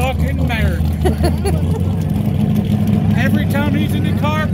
fucking nerd. Every time he's in the car,